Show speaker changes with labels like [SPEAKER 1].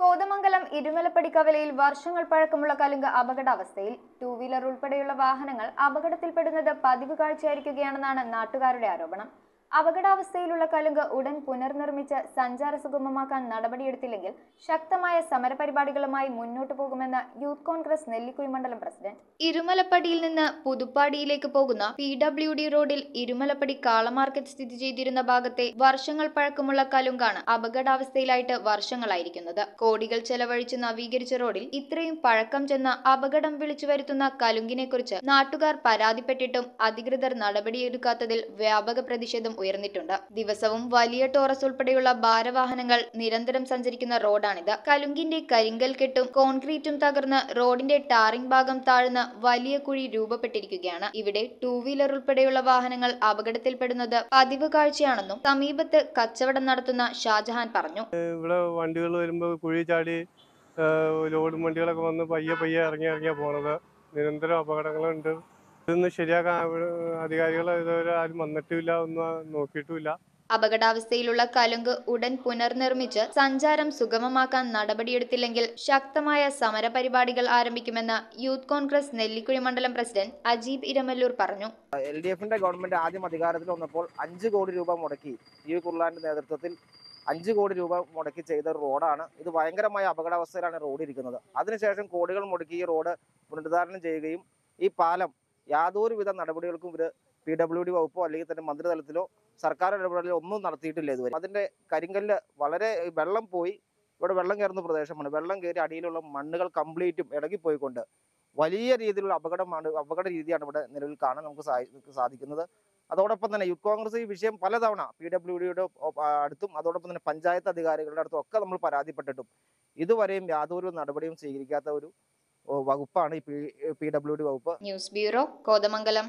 [SPEAKER 1] കോതമംഗലം ഇരുമലപ്പടി കവലയിൽ വർഷങ്ങൾ പഴക്കമുള്ള കലുങ്ക് അപകടാവസ്ഥയിൽ ടൂ വീലർ ഉൾപ്പെടെയുള്ള വാഹനങ്ങൾ അപകടത്തിൽപ്പെടുന്നത് പതിവ് കാഴ്ചയായിരിക്കുകയാണെന്നാണ് നാട്ടുകാരുടെ ആരോപണം. അപകടാവസ്ഥയിലുള്ള കലുങ്ക് ഉടൻ പുനർനിർമ്മിച്ച് സഞ്ചാര സുഗമമാക്കാൻ നടപടിയെടുത്തില്ലെങ്കിൽ ശക്തമായ സമരപരിപാടികളുമായി മുന്നോട്ട് പോകുമെന്ന് യൂത്ത് കോൺഗ്രസ് നെല്ലിക്കുഴി മണ്ഡലം പ്രസിഡന്റ്. ഇരുമലപ്പടിയിൽ നിന്ന് പുതുപ്പാടിയിലേക്ക് പോകുന്ന പി ഡബ്ല്യു ഡി റോഡിൽ ഇരുമലപ്പടി കാളമാർക്കറ്റ് സ്ഥിതി ചെയ്തിരുന്ന ഭാഗത്തെ വർഷങ്ങൾ പഴക്കമുള്ള കലുങ്കാണ് അപകടാവസ്ഥയിലായിട്ട് വർഷങ്ങളായിരിക്കുന്നത്. കോടികൾ ചെലവഴിച്ച് നവീകരിച്ച റോഡിൽ ഇത്രയും പഴക്കം ചെന്ന അപകടം വിളിച്ചു വരുത്തുന്ന കലുങ്കിനെക്കുറിച്ച് നാട്ടുകാർ പരാതിപ്പെട്ടിട്ടും അധികൃതർ നടപടിയെടുക്കാത്തതിൽ വ്യാപക പ്രതിഷേധം ഉയർന്നിട്ടുണ്ട്. ദിവസവും വലിയ ടോറസ് ഉൾപ്പെടെയുള്ള ഭാരവാഹനങ്ങൾ നിരന്തരം സഞ്ചരിക്കുന്ന റോഡാണിത്. കലുങ്കിന്റെ കരിങ്കൽ കെട്ടും കോൺക്രീറ്റും തകർന്ന് റോഡിന്റെ ടാറിംഗ് ഭാഗം താഴ്ന്ന് വലിയ കുഴി രൂപപ്പെട്ടിരിക്കുകയാണ്. ഇവിടെ ടൂ വീലർ ഉൾപ്പെടെയുള്ള വാഹനങ്ങൾ അപകടത്തിൽപ്പെടുന്നത് പതിവ് കാഴ്ചയാണെന്നും സമീപത്ത് കച്ചവടം നടത്തുന്ന ഷാജഹാൻ പറഞ്ഞു.
[SPEAKER 2] ഇവിടെ വണ്ടികൾ വരുമ്പോൾ കുഴി ചാടി ലോഡ് വണ്ടികളൊക്കെ വന്ന് പയ്യെ പയ്യെ ഇറങ്ങി ഇറങ്ങിയാ പോണത്. നിരന്തരം അപകടങ്ങളുണ്ട്. ഇതൊന്നും ശരിയാക്കാൻ അധികാരികൾ ഇതുവരെ ആരും വന്നിട്ടില്ല ഒന്നും നോക്കിയിട്ടുമില്ല.
[SPEAKER 1] അപകടാവസ്ഥയിലുള്ള കലുങ്ക് ഉടൻ പുനർനിർമ്മിച്ച് സഞ്ചാരം സുഗമമാക്കാൻ നടപടിയെടുത്തില്ലെങ്കിൽ ശക്തമായ സമരപരിപാടികൾ ആരംഭിക്കുമെന്ന് യൂത്ത് കോൺഗ്രസ് നെല്ലിക്കുഴി മണ്ഡലം പ്രസിഡന്റ് അജീബ് ഇരമല്ലൂർ പറഞ്ഞു.
[SPEAKER 3] എൽ ഡി എഫിന്റെ ഗവൺമെന്റ് ആദ്യം അധികാരത്തിൽ വന്നപ്പോൾ അഞ്ച് കോടി രൂപ മുടക്കി. യു കുർലാന്റെ നേതൃത്വത്തിൽ അഞ്ച് കോടി രൂപ മുടക്കി ചെയ്ത റോഡാണ്. ഇത് ഭയങ്കരമായ അപകടാവസ്ഥയിലാണ് റോഡ് ഇരിക്കുന്നത്. അതിനുശേഷം കോടികൾ മുടക്കി ഈ റോഡ് പുനരുദ്ധാരണം ചെയ്യുകയും ഈ പാലം യാതൊരുവിധ നടപടികൾക്കും ഇവർ പി ഡബ്ല്യു ഡി വകുപ്പോ അല്ലെങ്കിൽ തന്നെ മന്ത്രിതലത്തിലോ സർക്കാർ ഇടപെടലോ ഒന്നും നടത്തിയിട്ടില്ല ഇതുവരെ. അതിന്റെ കരിങ്കല്ല് വളരെ വെള്ളം പോയി. ഇവിടെ വെള്ളം കയറുന്ന പ്രദേശമാണ്. വെള്ളം കയറി അടിയിലുള്ള മണ്ണുകൾ കംപ്ലീറ്റും ഇടകിപ്പോയിക്കൊണ്ട് വലിയ രീതിയിലുള്ള അപകടമാണ് അപകട രീതിയാണ് ഇവിടെ നിലവിൽ കാണാൻ നമുക്ക് സാധി- സാധിക്കുന്നത്. അതോടൊപ്പം തന്നെ യൂത്ത് കോൺഗ്രസ് ഈ വിഷയം പലതവണ പി ഡബ്ല്യു ഡിയുടെ അടുത്തും അതോടൊപ്പം തന്നെ പഞ്ചായത്ത് അധികാരികളുടെ അടുത്തും ഒക്കെ നമ്മൾ പരാതിപ്പെട്ടിട്ടും ഇതുവരെയും യാതൊരു നടപടിയും സ്വീകരിക്കാത്ത ഒരു വകുപ്പാണ് ഈ പി ഡബ്ല്യു ഡി വകുപ്പ്.
[SPEAKER 1] News bureau Kothamangalam.